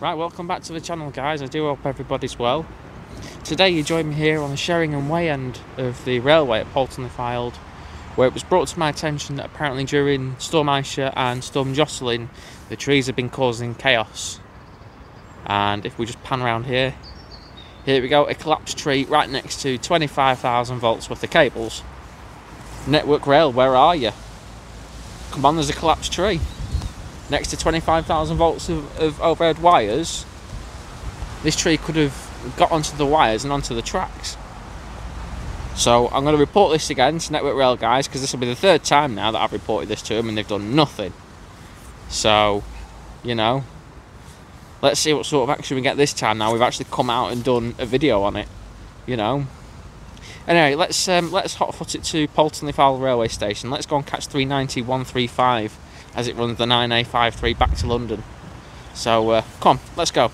Right, welcome back to the channel guys, I do hope everybody's well. Today you join me here on the Sheringham Way end of the railway at Poulton Fylde where it was brought to my attention that apparently during Storm Isha and Storm Jocelyn the trees have been causing chaos. And if we just pan around here, here we go, a collapsed tree right next to 25,000 volts worth of cables. Network Rail, where are you? Come on, there's a collapsed tree next to 25,000 volts of, of overhead wires, this tree could have got onto the wires and onto the tracks. So I'm going to report this again to Network Rail guys because this will be the third time now that I've reported this to them and they've done nothing. So, you know, let's see what sort of action we get this time now. We've actually come out and done a video on it, you know. Anyway, let's um, let's hotfoot it to Poulton Fowl railway station. Let's go and catch 390 135 as it runs the 9A53 back to London. So uh, come on, let's go.